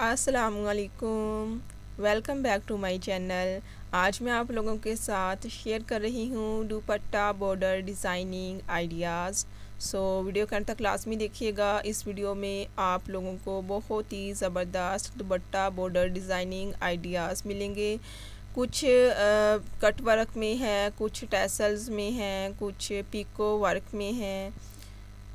असलकुम welcome back to my channel. आज मैं आप लोगों के साथ शेयर कर रही हूँ dupatta border designing ideas. So video के तक क्लास में देखिएगा। इस वीडियो में आप लोगों को बहुत ही ज़बरदस्त दुपट्टा बॉर्डर डिज़ाइनिंग आइडियाज़ मिलेंगे। कुछ कट वर्क में है, कुछ टैसल्स में हैं, कुछ पिको वर्क में हैं।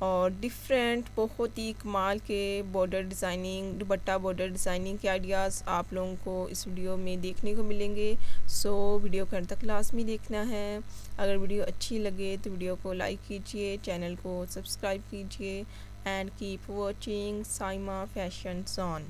और डिफरेंट बहुत ही कमाल के border designing dupatta border designing के आइडियाज़ आप लोगों को इस वीडियो में देखने को मिलेंगे। सो वीडियो कर तक क्लास में देखना है। अगर वीडियो अच्छी लगे तो वीडियो को लाइक कीजिए चैनल को सब्सक्राइब कीजिए and keep watching Saima fashion zone